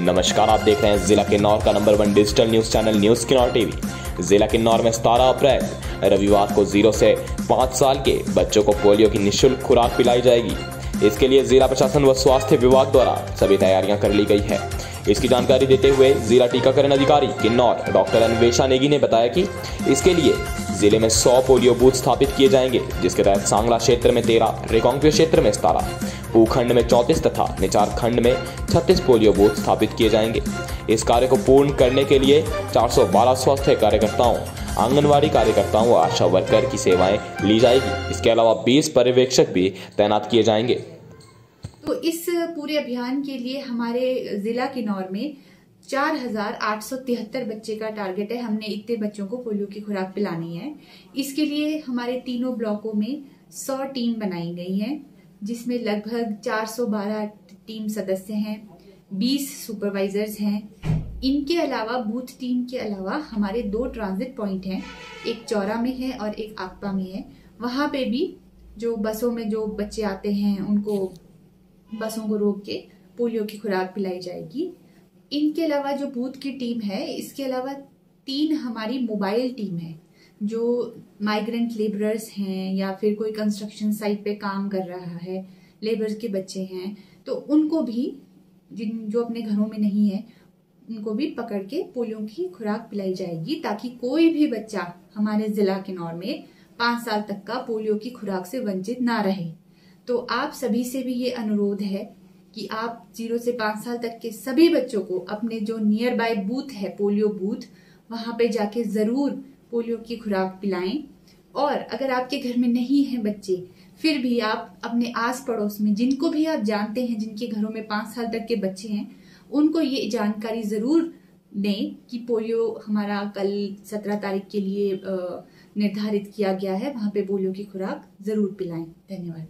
नमस्कार, आप देख रहे हैं जिला किन्नौर का number one digital news channel news Kinnaur TV जिला किन्नौर में सतारह अप्रैल, रविवार को ज़ीरो से पाँच साल के बच्चों को पोलियो की निःशुल्क खुराक पिलाई जाएगी। इसके लिए जिला प्रशासन व स्वास्थ्य विभाग द्वारा सभी तैयारियाँ कर ली गई है। इसकी जानकारी देते हुए जिला टीकाकरण अधिकारी किन्नौर डॉक्टर अन्वेषा नेगी ने बताया कि इसके लिए ज़िले में 100 पोलियो बूथ स्थापित किए जाएँगे, जिसके तहत सांगला क्षेत्र में तेरह रिकांगपियो क्षेत्र में सतारह। भूखंड में चौंतीस तथा निचार खंड में छत्तीस पोलियो बूथ स्थापित किए जाएँगे। इस कार्य को पूर्ण करने के लिए 412 स्वास्थ्य कार्यकर्ताओं, आंगनवाड़ी कार्यकर्ताओं व आशा वर्कर की सेवाएँ ली जाएगी। इसके अलावा 20 पर्यवेक्षक भी तैनात किए जाएँगे। तो इस पूरे अभियान के लिए हमारे जिला किन्नौर में चार हज़ार आठ सौ तिहत्तर बच्चे का टारगेट है। हमने इतने बच्चों को पोलियो की खुराक पिलानी है। इसके लिए हमारे तीनों ब्लॉकों में सौ टीम बनाई गई है। जिसमें लगभग 412 टीम सदस्य हैं 20 सुपरवाइजर्स हैं। इनके अलावा, बूथ टीम के अलावा हमारे दो ट्रांजिट पॉइंट हैं, एक चौरा में है और एक आकपा में है। वहाँ पे भी जो बसों में जो बच्चे आते हैं, उनको बसों को रोक के पोलियो की खुराक पिलाई जाएगी। इनके अलावा जो बूथ की टीम है, इसके अलावा तीन हमारी मोबाइल टीम है। जो माइग्रेंट लेबरर्स हैं या फिर कोई कंस्ट्रक्शन साइट पे काम कर रहा है लेबर्स के बच्चे हैं तो उनको भी, जिन, जो अपने घरों में नहीं है, उनको भी पकड़ के पोलियो की खुराक पिलाई जाएगी ताकि कोई भी बच्चा हमारे जिला किन्नौर में पाँच साल तक का पोलियो की खुराक से वंचित ना रहे। तो आप सभी से भी ये अनुरोध है कि आप ज़ीरो से पाँच साल तक के सभी बच्चों को अपने जो नियर बाय बूथ है, पोलियो बूथ वहाँ पे जाके ज़रूर पोलियो की खुराक पिलाएँ। और अगर आपके घर में नहीं है बच्चे, फिर भी आप अपने आस पड़ोस में, जिनको भी आप जानते हैं, जिनके घरों में पाँच साल तक के बच्चे हैं, उनको ये जानकारी ज़रूर दें कि पोलियो हमारा कल सत्रह तारीख के लिए निर्धारित किया गया है। वहाँ पे पोलियो की खुराक ज़रूर पिलाएँ। धन्यवाद।